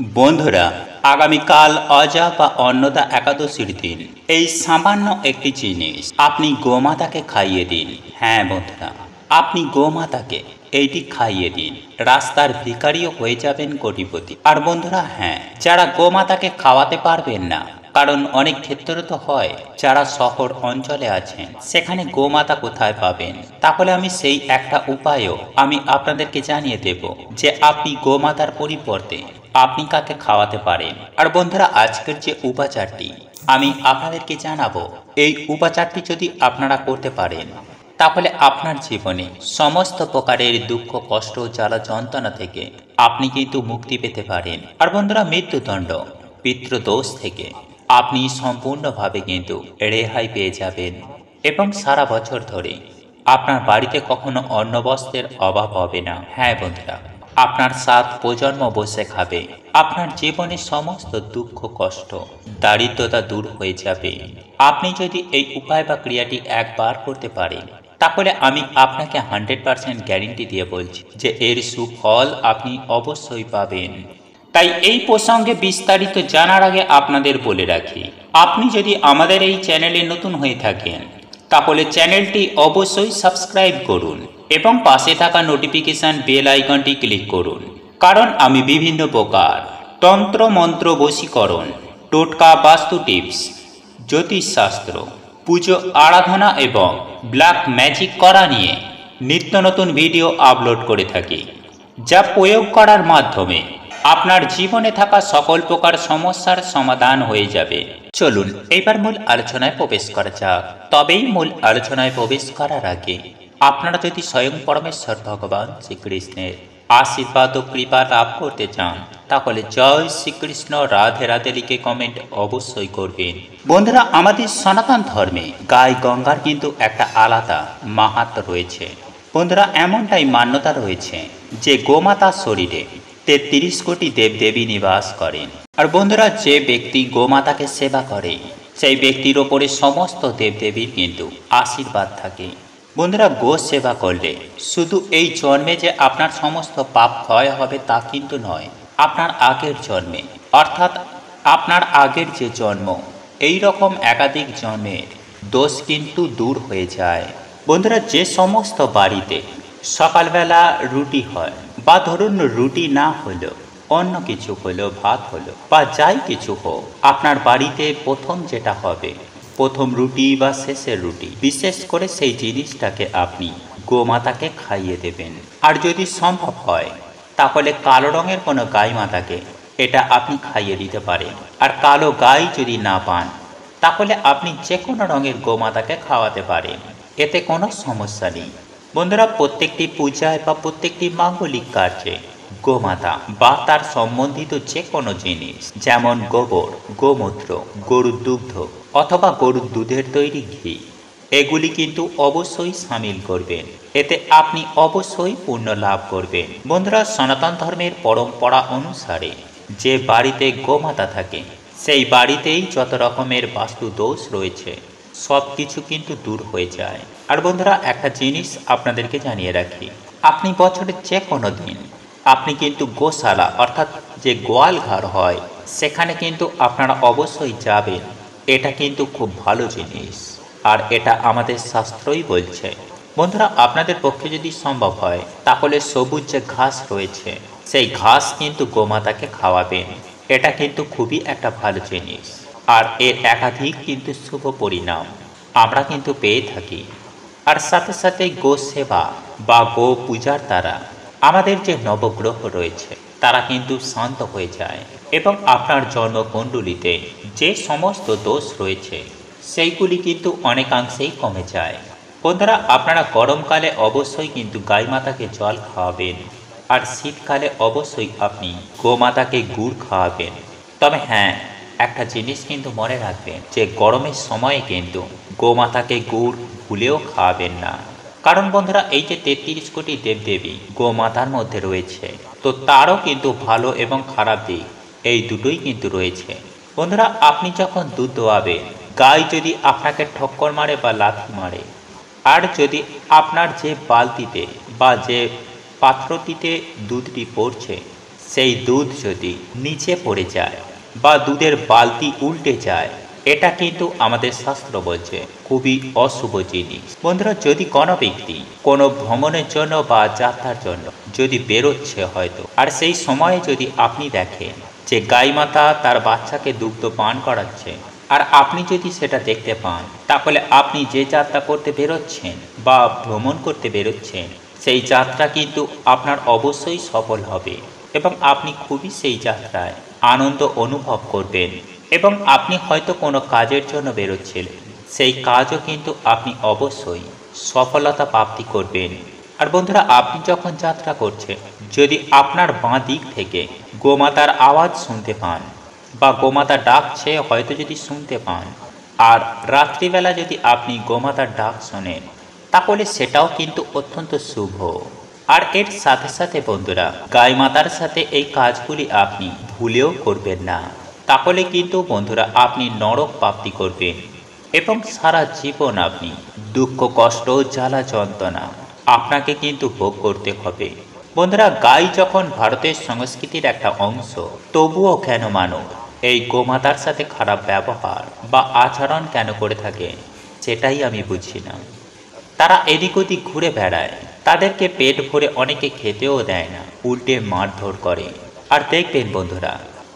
বন্ধুরা, আগামীকাল অজা বা অন্নদা একাদশীর দিন। এই সামান্য একটি জিনিস আপনি গোমাতাকে খাইয়ে দিন। হ্যাঁ বন্ধুরা, আপনি গোমাতাকে এইটি খাইয়ে দিন। রাস্তার ভিখারিও হয়ে যাবেন কোটিপতি। আর বন্ধুরা হ্যাঁ যারা গোমাতাকে খাওয়াতে পারবেন না, কারণ অনেক ক্ষেত্রে তো হয়, যারা শহর অঞ্চলে আছেন, সেখানে গোমাতা কোথায় পাবেন? তাহলে আমি সেই একটা উপায়ও আমি আপনাদেরকে জানিয়ে দেব যে আপনি গোমাতার পরিবর্তে আপনি কাকে খাওয়াতে পারেন? আর বন্ধুরা, আজকের যে উপাচারটি, আমি আপনাদেরকে জানাব, এই উপাচারটি যদি আপনারা করতে পারেন, তাহলে আপনার জীবনে সমস্ত প্রকারের দুঃখ, কষ্ট, জ্বালা, যন্ত্রণা থেকে আপনি কিন্তু মুক্তি পেতে পারেন। আর বন্ধুরা, মৃত্যুদণ্ড, পিতৃদোষ থেকে আপনি সম্পূর্ণভাবে কিন্তু রেহাই পেয়ে যাবেন। এবং সারা বছর ধরে আপনার বাড়িতে কখনো অন্ন বস্ত্রের অভাব হবে না। হ্যাঁ বন্ধুরা। আপনার সাত প্রজন্ম বসে খাবে। আপনার জীবনে সমস্ত দুঃখ, কষ্ট, দারিদ্রতা দূর হয়ে যাবে। আপনি যদি এই উপায় বা ক্রিয়াটি একবার করতে পারেন, তাহলে আমি আপনাকে হান্ড্রেড পারসেন্ট গ্যারেন্টি দিয়ে বলছি যে এর সুফল আপনি অবশ্যই পাবেন। তাই এই প্রসঙ্গে বিস্তারিত জানার আগে আপনাদের বলে রাখি, আপনি যদি আমাদের এই চ্যানেলে নতুন হয়ে থাকেন, তাহলে চ্যানেলটি অবশ্যই সাবস্ক্রাইব করুন। এবং পাশে থাকা নোটিফিকেশান বেল আইকনটি ক্লিক করুন। কারণ আমি বিভিন্ন প্রকার তন্ত্র, মন্ত্র, বশীকরণ, টোটকা, বাস্তু টিপস জ্যোতিষশাস্ত্র, পুজো, আরাধনা এবং ব্ল্যাক ম্যাজিক করা নিয়ে নিত্য নতুন ভিডিও আপলোড করে থাকি, যা প্রয়োগ করার মাধ্যমে আপনার জীবনে থাকা সকল প্রকার সমস্যার সমাধান হয়ে যাবে। চলুন, এবার মূল আলোচনায় প্রবেশ করা যাক। তবেই মূল আলোচনায় প্রবেশ করার আগে আপনারা যদি স্বয়ং পরমেশ্বর ভগবান শ্রীকৃষ্ণের আশীর্বাদ ও কৃপা লাভ করতে চান, তাহলে জয় শ্রীকৃষ্ণ রাধে রাধে লিখে কমেন্ট অবশ্যই করবেন। বন্ধুরা, আমাদের সনাতন ধর্মে গায়ে গঙ্গার কিন্তু একটা আলাদা মাহাত্ম রয়েছে। বন্ধুরা, এমনটাই মান্যতা রয়েছে যে গোমাতার শরীরে তেত্রিশ কোটি দেবদেবী নিবাস করেন। আর বন্ধুরা, যে ব্যক্তি গোমাতাকে সেবা করে, সেই ব্যক্তির ওপরে সমস্ত দেবদেবীর কিন্তু আশীর্বাদ থাকে। বন্ধুরা গো সেবা করলে শুধু এই জন্মে যে আপনার সমস্ত পাপ ক্ষয় হবে তা কিন্তু নয়, আপনার আগের জন্মে। অর্থাৎ আপনার আগের যে জন্ম, এই রকম একাধিক জন্মের দোষ কিন্তু দূর হয়ে যায়। বন্ধুরা, যে সমস্ত বাড়িতে সকালবেলা রুটি হয় বা ধরুন রুটি না হলেও অন্য কিছু হলো, ভাত হলো বা যাই কিছু হোক, আপনার বাড়িতে প্রথম যেটা হবে প্রথম রুটি বা শেষের রুটি। বিশেষ করে সেই জিনিসটাকে আপনি গোমাতাকে খাইয়ে দেবেন। আর যদি সম্ভব হয়, তাহলে কালো রঙের কোনো গাই মাতাকে এটা আপনি খাইয়ে দিতে পারেন। আর কালো গাই যদি না পান, তাহলে আপনি যে কোনো রঙের গোমাতাকে খাওয়াতে পারেন। এতে কোনো সমস্যা নেই। বন্ধুরা, প্রত্যেকটি পূজায় বা প্রত্যেকটি মাঙ্গলিক কার্যে গোমাতা বা তার সম্বন্ধিত যে কোনো জিনিস, যেমন গোবর, গোমূত্র, গরুর দুগ্ধ অথবা গরুর দুধের তৈরি ঘি। এগুলি কিন্তু অবশ্যই সামিল করবেন। এতে আপনি অবশ্যই পুণ্য লাভ করবেন। বন্ধুরা, সনাতন ধর্মের পরম্পরা অনুসারে যে বাড়িতে গোমাতা থাকে, সেই বাড়িতেই যত রকমের বাস্তু দোষ রয়েছে, সব কিছু কিন্তু দূর হয়ে যায়। আর বন্ধুরা, একটা জিনিস আপনাদেরকে জানিয়ে রাখি। আপনি বছরের যে কোনো দিন আপনি কিন্তু গোশালা অর্থাৎ যে গোয়াল ঘর হয়, সেখানে কিন্তু আপনারা অবশ্যই যাবেন। এটা কিন্তু খুব ভালো জিনিস। আর এটা আমাদের শাস্ত্রই বলছে। বন্ধুরা, আপনাদের পক্ষে যদি সম্ভব হয়, তাহলে সবুজ যে ঘাস রয়েছে, সেই ঘাস কিন্তু গোমাতাকে খাওয়াবেন। এটা কিন্তু খুবই একটা ভালো জিনিস। আর এর একাধিক কিন্তু শুভ পরিণাম। আমরা কিন্তু পেয়ে থাকি। আর সাথে সাথে গো সেবা বা গো পূজার দ্বারা আমাদের যে নবগ্রহ রয়েছে, তারা কিন্তু শান্ত হয়ে যায়। এবং আপনার জন্মকুণ্ডলিতে যে সমস্ত দোষ রয়েছে, সেইগুলি কিন্তু অনেকাংশেই কমে যায়। বন্ধুরা, আপনারা গরমকালে অবশ্যই কিন্তু গাই মাতাকে জল খাওয়াবেন, আর শীতকালে অবশ্যই আপনি গোমাতাকে গুড় খাওয়াবেন। তবে হ্যাঁ একটা জিনিস কিন্তু মনে রাখবেন, যে গরমের সময়ে কিন্তু গোমাতাকে গুড় ভুলেও খাওয়াবেন না। কারণ বন্ধুরা, এই যে তেত্রিশ কোটি দেবদেবী গোমাতার মধ্যে রয়েছে, তো তারও কিন্তু ভালো এবং খারাপ দিক। এই দুটোই কিন্তু রয়েছে। বন্ধুরা, আপনি যখন দুধ দোয়াবেন গাই যদি আপনাকে ঠক্কর মারে বা লাথি মারে, আর যদি আপনার যে বালতিতে বা যে পাত্রটিতে দুধটি পড়ছে, সেই দুধ যদি নিচে পড়ে যায় বা দুধের বালতি উল্টে যায়, এটা কিন্তু আমাদের শাস্ত্র বলছে, খুবই অশুভ জিনিস। বন্ধুরা, যদি কোনো ব্যক্তি কোনো ভ্রমণের জন্য বা যাত্রার জন্য যদি বেরোচ্ছে হয়তো, আর সেই সময়ে যদি আপনি দেখেন যে গাই মাতা তার বাচ্চাকে দুগ্ধ পান করাচ্ছে। আর আপনি যদি সেটা দেখতে পান, তাহলে আপনি যে যাত্রা করতে বেরোচ্ছেন বা ভ্রমণ করতে বেরোচ্ছেন, সেই যাত্রা কিন্তু আপনার অবশ্যই সফল হবে এবং আপনি খুবই সেই যাত্রায় আনন্দ অনুভব করবেন এবং আপনি হয়তো কোনো কাজের জন্য বেরোচ্ছিলেন সেই কাজও কিন্তু আপনি অবশ্যই সফলতা প্রাপ্তি করবেন। আর বন্ধুরা, আপনি যখন যাত্রা করছেন, যদি আপনার বাঁ দিক থেকে গোমাতার আওয়াজ শুনতে পান বা গোমাতা ডাকছে, হয়তো যদি শুনতে পান, আর রাত্রিবেলা যদি আপনি গোমাতার ডাক শোনেন, তাহলে সেটাও কিন্তু অত্যন্ত শুভ। আর এর সাথে সাথে বন্ধুরা, গাই মাতার সাথে এই কাজগুলি আপনি ভুলেও করবেন না। তাহলে কিন্তু বন্ধুরা, আপনি নরক প্রাপ্তি করবেন এবং সারা জীবন আপনি দুঃখ, কষ্ট, জ্বালা, যন্ত্রণা আপনাকে কিন্তু ভোগ করতে হবে। বন্ধুরা, গাই যখন ভারতের সংস্কৃতির একটা অংশ, তবুও কেন মানব? এই গোমাতার সাথে খারাপ ব্যবহার বা আচরণ কেন করে থাকে, সেটাই আমি বুঝি না। তারা এদিক ওদিক ঘুরে বেড়ায়, তাদেরকে পেট ভরে অনেকে খেতেও দেয় না, উল্টে মারধর করে। আর দেখবেন বন্ধুরা,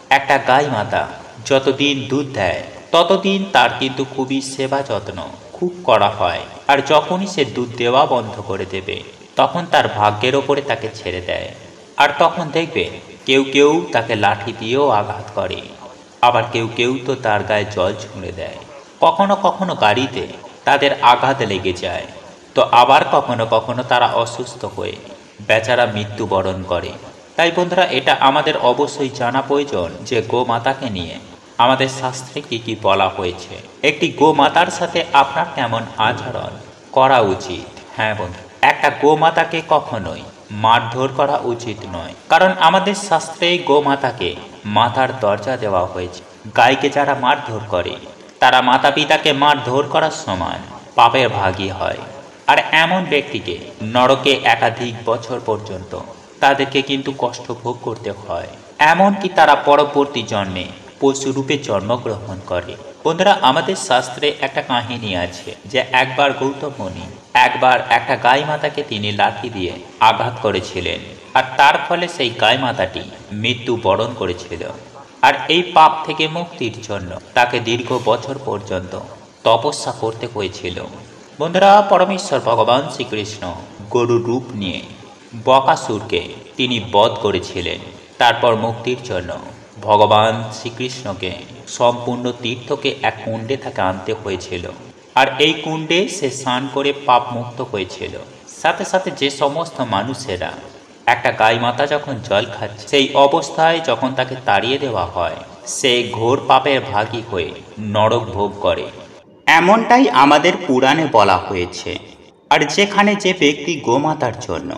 একটা গাই মাতা যতদিন দুধ দেয়, ততদিন তার কিন্তু খুবই সেবা যত্ন। খুব করা হয়। আর যখনই সে দুধ দেওয়া বন্ধ করে দেবে, তখন তার ভাগ্যের ওপরে তাকে ছেড়ে দেয়। আর তখন দেখবে, কেউ কেউ তাকে লাঠি দিয়েও আঘাত করে। আবার কেউ কেউ তো তার গায়ে জল ছুঁড়ে দেয়। কখনো কখনো গাড়িতে তাদের আঘাত লেগে যায়। তো আবার কখনো কখনো তারা অসুস্থ হয়ে বেচারা মৃত্যুবরণ করে। তাই বন্ধুরা, এটা আমাদের অবশ্যই জানা প্রয়োজন যে গোমাতাকে নিয়ে আমাদের শাস্ত্রে কি কি বলা হয়েছে? একটি গোমাতার সাথে আপনার কেমন আচরণ করা উচিত। হ্যাঁ বন্ধু, একটা গোমাতাকে কখনোই মারধর করা উচিত নয়। কারণ আমাদের শাস্ত্রে গোমাতাকে মাথার দরজা দেওয়া হয়েছে। গাইকে যারা মারধর করে, তারা মাতা পিতাকে মারধর করার সমান পাপের ভাগী হয়। আর এমন ব্যক্তিকে নরকে একাধিক বছর পর্যন্ত তাদেরকে কিন্তু কষ্ট ভোগ করতে হয়। এমনকি তারা পরবর্তী জন্মে পশুরূপে জন্মগ্রহণ করে। বন্ধুরা, আমাদের শাস্ত্রে একটা কাহিনী আছে যে একবার গৌতম মুনি একবার একটা গাই মাতাকে তিনি লাঠি দিয়ে আঘাত করেছিলেন আর তার ফলে সেই গাই মাতাটি মৃত্যু বরণ করেছিল। আর এই পাপ থেকে মুক্তির জন্য তাকে দীর্ঘ বছর পর্যন্ত তপস্যা করতে হয়েছিল। বন্ধুরা, পরমেশ্বর ভগবান শ্রীকৃষ্ণ গরুর রূপ নিয়ে বকাসুরকে তিনি বধ করেছিলেন। তারপর মুক্তির জন্য ভগবান শ্রীকৃষ্ণকে সম্পূর্ণ তীর্থকে এক কুণ্ডে তাকে আনতে হয়েছিল। আর এই কুণ্ডে সে স্নান করে পাপ মুক্ত হয়েছিল। সাথে সাথে যে সমস্ত মানুষেরা একটা গাই মাতা যখন জল খাচ্ছে, সেই অবস্থায় যখন তাকে তাড়িয়ে দেওয়া হয়, সে ঘোর পাপের ভাগী হয়ে নরক ভোগ করে। এমনটাই আমাদের পুরাণে বলা হয়েছে। আর যেখানে যে ব্যক্তি গোমাতার জন্য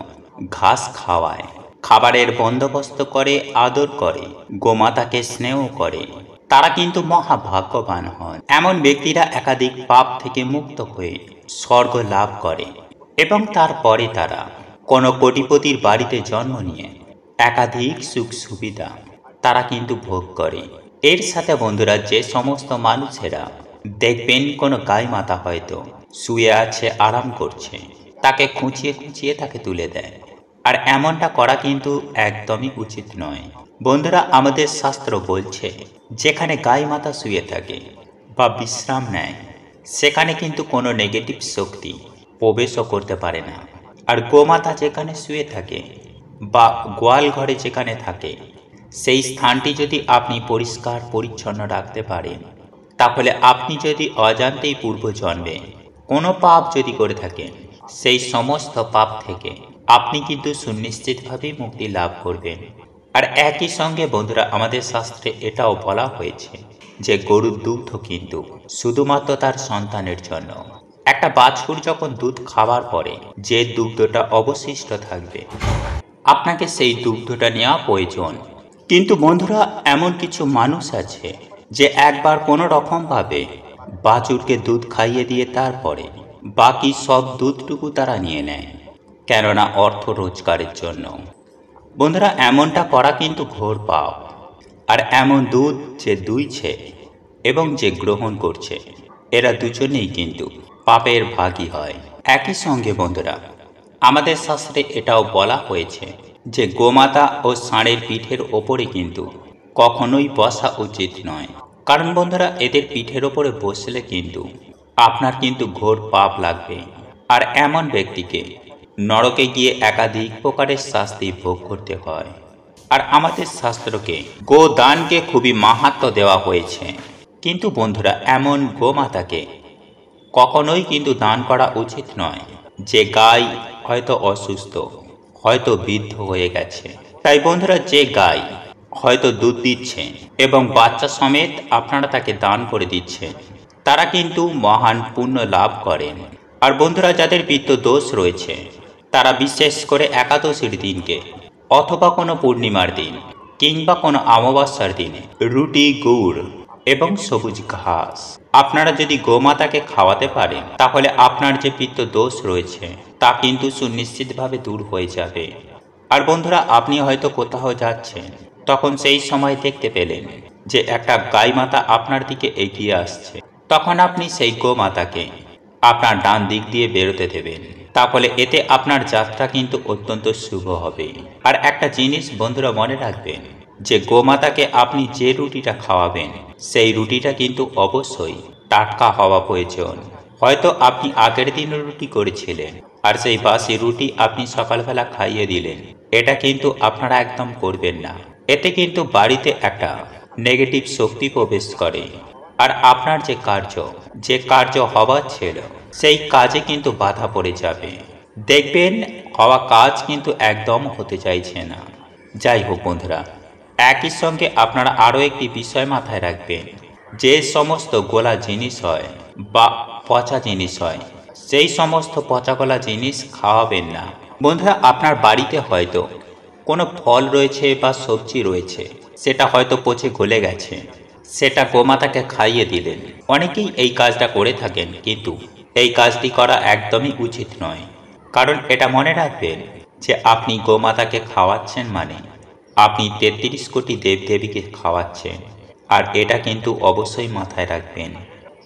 ঘাস খাওয়ায় খাবারের বন্দোবস্ত করে, আদর করে, গোমাতাকে স্নেহ করে। তারা কিন্তু মহাভাগ্যবান হন। এমন ব্যক্তিরা একাধিক পাপ থেকে মুক্ত হয়ে স্বর্গ লাভ করে এবং তারপরে তারা কোনো কোটিপতির বাড়িতে জন্ম নিয়ে একাধিক সুখ সুবিধা তারা কিন্তু ভোগ করে। এর সাথে বন্ধুরা, যে সমস্ত মানুষেরা দেখবেন কোনো গায়ে মাতা হয়তো শুয়ে আছে, আরাম করছে, তাকে খুঁচিয়ে খুঁচিয়ে তাকে তুলে দেয়। আর এমনটা করা কিন্তু একদমই উচিত নয়। বন্ধুরা, আমাদের শাস্ত্র বলছে, যেখানে গায়ে মাতা শুয়ে থাকে বা বিশ্রাম নেয়, সেখানে কিন্তু কোনো নেগেটিভ শক্তি প্রবেশও করতে পারে না। আর গোমাতা যেখানে শুয়ে থাকে বা গোয়াল ঘরে যেখানে থাকে, সেই স্থানটি যদি আপনি পরিষ্কার, পরিচ্ছন্ন রাখতে পারেন, তাহলে আপনি যদি অজান্তেই পূর্ব জন্মে কোনো পাপ যদি করে থাকেন, সেই সমস্ত পাপ থেকে আপনি কিন্তু সুনিশ্চিতভাবেই মুক্তি লাভ করবেন। আর একই সঙ্গে বন্ধুরা, আমাদের শাস্ত্রে এটাও বলা হয়েছে যে গরুর দুগ্ধ কিন্তু শুধুমাত্র তার সন্তানের জন্য। একটা বাছুর যখন দুধ খাওয়ার পরে যে দুগ্ধটা অবশিষ্ট থাকবে, আপনাকে সেই দুগ্ধটা নেওয়া প্রয়োজন। কিন্তু বন্ধুরা, এমন কিছু মানুষ আছে যে একবার কোনো রকমভাবে বাছুরকে দুধ খাইয়ে দিয়ে তারপরে বাকি সব দুধটুকু তারা নিয়ে নেয়। কেননা অর্থ রোজগারের জন্য। বন্ধুরা, এমনটা করা কিন্তু ঘোর পাপ। আর এমন দুধ যে দুইছে এবং যে গ্রহণ করছে, এরা দুজনেই কিন্তু পাপের ভাগী হয়। একই সঙ্গে বন্ধুরা, আমাদের শাস্ত্রে এটাও বলা হয়েছে যে গোমাতা ও ষাঁড়ের পিঠের ওপরে কিন্তু কখনোই বসা উচিত নয়। কারণ বন্ধুরা, এদের পিঠের ওপরে বসলে কিন্তু আপনার কিন্তু ঘোর পাপ লাগবে। আর এমন ব্যক্তিকে নরকে গিয়ে একাধিক প্রকারের শাস্তি ভোগ করতে হয়। আর আমাদের শাস্ত্রকে গোদানকে খুবই মাহাত্ম দেওয়া হয়েছে। কিন্তু বন্ধুরা, এমন গোমাতাকে কখনোই কিন্তু দান করা উচিত নয় যে গাই হয়তো অসুস্থ, হয়তো বৃদ্ধ হয়ে গেছে। তাই বন্ধুরা, যে গাই হয়তো দুধ দিচ্ছে এবং বাচ্চা সমেত আপনারা তাকে দান করে দিচ্ছেন, তারা কিন্তু মহান পুণ্য লাভ করেন। আর বন্ধুরা, যাদের বৃত্ত দোষ রয়েছে তারা বিশেষ করে একাদশীর দিনকে, অথবা কোনো পূর্ণিমার দিন, কিংবা কোনো অমাবস্যার দিনে, রুটি, গুড় এবং সবুজ ঘাস। আপনারা যদি গোমাতাকে খাওয়াতে পারেন, তাহলে আপনার যে পিত্ত দোষ রয়েছে, তা কিন্তু সুনিশ্চিতভাবে দূর হয়ে যাবে। আর বন্ধুরা, আপনি হয়তো কোথাও যাচ্ছেন, তখন সেই সময় দেখতে পেলেন যে একটা গাই মাতা আপনার দিকে এগিয়ে আসছে। তখন আপনি সেই গোমাতাকে আপনার ডান দিক দিয়ে বেরোতে দেবেন। তাহলে এতে আপনার যাত্রা কিন্তু অত্যন্ত শুভ হবে। আর একটা জিনিস বন্ধুরা মনে রাখবেন, যে গোমাতাকে আপনি যে রুটিটা খাওয়াবেন, সেই রুটিটা কিন্তু অবশ্যই টাটকা হওয়া প্রয়োজন। হয়তো আপনি আগের দিন রুটি করেছিলেন, আর সেই বাসি রুটি আপনি সকালবেলা খাইয়ে দিলেন। এটা কিন্তু আপনারা একদম করবেন না। এতে কিন্তু বাড়িতে একটা নেগেটিভ শক্তি প্রবেশ করে। আর আপনার যে কার্য যে কার্য হওয়ার ছিল, সেই কাজে কিন্তু বাধা পড়ে যাবে। দেখবেন, হওয়া কাজ কিন্তু একদম হতে চাইছে না। যাই হোক বন্ধুরা, একই সঙ্গে আপনারা আরও একটি বিষয় মাথায় রাখবেন। যে সমস্ত গোলা জিনিস হয় বা পচা জিনিস হয়, সেই সমস্ত পচা গলা জিনিস খাওয়াবেন না। বন্ধুরা, আপনার বাড়িতে হয়তো কোনো ফল রয়েছে বা সবজি রয়েছে, সেটা হয়তো পচে গলে গেছে। সেটা গোমাতাকে খাইয়ে দিলেন। অনেকেই এই কাজটা করে থাকেন, কিন্তু এই কাজটি করা একদমই উচিত নয়। কারণ এটা মনে রাখবেন যে আপনি গোমাতাকে খাওয়াচ্ছেন মানে আপনি তেত্রিশ কোটি দেবদেবীকে খাওয়াচ্ছেন, আর এটা কিন্তু অবশ্যই মাথায় রাখবেন।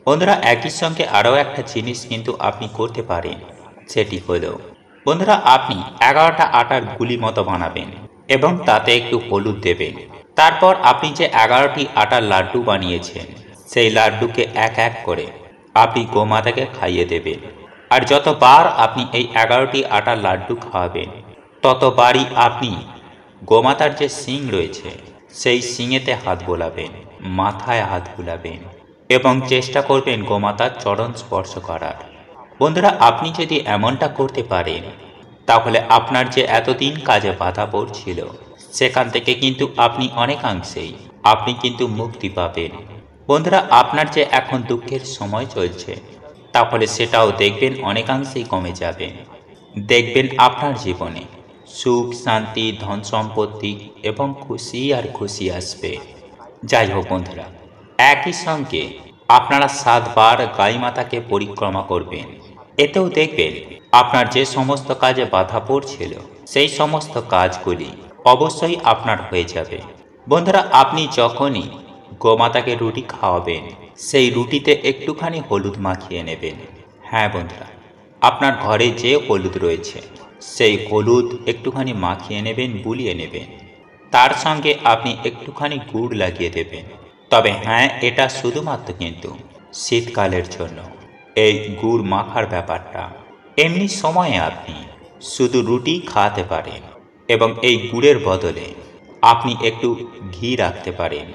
বন্ধুরা, একই সঙ্গে আরও একটা জিনিস কিন্তু আপনি করতে পারেন, সেটি হলো, বন্ধুরা, আপনি এগারোটা আটার গুলি মতো বানাবেন এবং তাতে একটু হলুদ দেবেন। তারপর আপনি যে এগারোটি আটার লাড্ডু বানিয়েছেন, সেই লাড্ডুকে এক এক করে আপনি গোমাতাকে খাইয়ে দেবেন। আর যতবার আপনি এই এগারোটি আটার লাড্ডু খাওয়াবেন, ততবারই আপনি গোমাতার যে শিং রয়েছে, সেই শিঙেতে হাত বোলাবেন, মাথায় হাত বুলাবেন এবং চেষ্টা করবেন গোমাতার চরণ স্পর্শ করার। বন্ধুরা, আপনি যদি এমনটা করতে পারেন, তাহলে আপনার যে এতদিন কাজে বাধা পড়ছিল সেখান থেকে কিন্তু আপনি অনেকাংশেই, আপনি কিন্তু মুক্তি পাবেন। বন্ধুরা, আপনার যে এখন দুঃখের সময় চলছে, তাহলে সেটাও দেখবেন অনেকাংশেই কমে যাবে। দেখবেন আপনার জীবনে সুখ, শান্তি, ধন সম্পত্তি এবং খুশি আর খুশি আসবে। যাই হোক বন্ধুরা, একই সঙ্গে আপনারা সাতবার গাই মাতাকে পরিক্রমা করবেন। এতেও দেখবেন আপনার যে সমস্ত কাজে বাধা পড়ছিল, সেই সমস্ত কাজগুলি অবশ্যই আপনার হয়ে যাবে। বন্ধুরা, আপনি যখনই গোমাতাকে রুটি খাওয়াবেন, সেই রুটিতে একটুখানি হলুদ মাখিয়ে নেবেন। হ্যাঁ বন্ধুরা, আপনার ঘরে যে হলুদ রয়েছে, সেই হলুদ একটুখানি মাখিয়ে নেবেন, বুলিয়ে নেবেন। তার সঙ্গে আপনি একটুখানি গুড় লাগিয়ে দেবেন। তবে হ্যাঁ এটা শুধুমাত্র কিন্তু শীতকালের জন্য, এই গুড় মাখার ব্যাপারটা। এমনি সময়ে আপনি শুধু রুটি খাওয়াতে পারেন। এবং এই গুড়ের বদলে আপনি একটু ঘি রাখতে পারেন।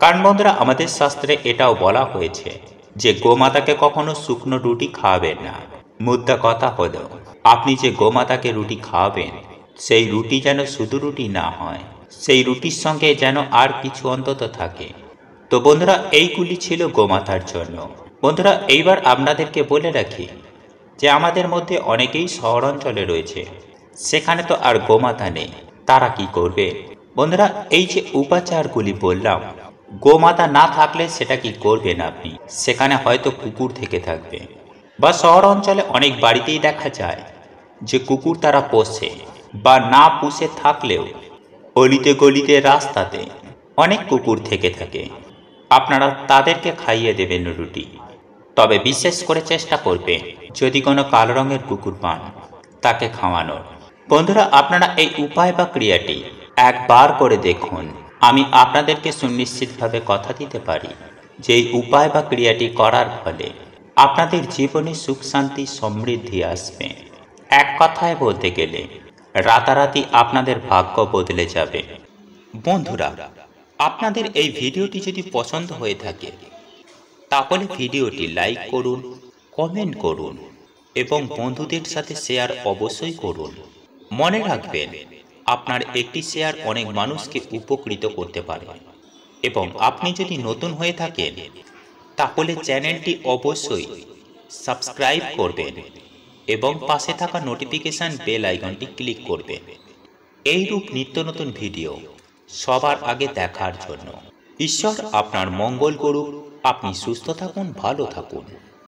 কারণ বন্ধুরা, আমাদের শাস্ত্রে এটাও বলা হয়েছে যে গোমাতাকে কখনো শুকনো রুটি খাওয়াবেন না। মুদ্রা কথা হলো, আপনি যে গোমাতাকে রুটি খাওয়াবেন সেই রুটি যেন শুধু রুটি না হয়, সেই রুটির সঙ্গে যেন আর কিছু অন্তত থাকে। তো বন্ধুরা, এইগুলি ছিল গোমাতার জন্য। বন্ধুরা, এইবার আপনাদেরকে বলে রাখি যে আমাদের মধ্যে অনেকেই শহরাঞ্চলে রয়েছে। সেখানে তো আর গোমাতা নেই। তারা কি করবে? বন্ধুরা, এই যে উপাচারগুলি বললাম, গোমাতা না থাকলে সেটা কি করবেন আপনি? সেখানে হয়তো কুকুর থেকে থাকবে। বা শহর অঞ্চলে অনেক বাড়িতেই দেখা যায় যে কুকুর তারা পোষে বা না পুষে থাকলেও অলিতে গলিতে রাস্তাতে অনেক কুকুর থেকে থাকে। আপনারা তাদেরকে খাইয়ে দেবেন রুটি। তবে বিশেষ করে চেষ্টা করবে যদি কোনো কালো রঙের কুকুর পান, তাকে খাওয়ানোর। বন্ধুরা, আপনারা এই উপায় বা ক্রিয়াটি একবার করে দেখুন। আমি আপনাদেরকে সুনিশ্চিতভাবে কথা দিতে পারি যে এই উপায় বা ক্রিয়াটি করার ফলে আপনাদের জীবনে সুখ, শান্তি, সমৃদ্ধি আসবে। এক কথায় বলতে গেলে, রাতারাতি আপনাদের ভাগ্য বদলে যাবে। বন্ধুরা, আপনাদের এই ভিডিওটি যদি পছন্দ হয়ে থাকে, তাহলে ভিডিওটি লাইক করুন, কমেন্ট করুন এবং বন্ধুদের সাথে শেয়ার অবশ্যই করুন। মনে রাখবেন, আপনার একটি শেয়ার অনেক মানুষকে উপকৃত করতে পারে। এবং আপনি যদি নতুন হয়ে থাকেন, তাহলে চ্যানেলটি অবশ্যই সাবস্ক্রাইব করবেন এবং পাশে থাকা নোটিফিকেশান বেল আইকনটি ক্লিক করবেন। এইরূপ নিত্য নতুন ভিডিও সবার আগে দেখার জন্য। ঈশ্বর আপনার মঙ্গল করুক। আপনি সুস্থ থাকুন, ভালো থাকুন।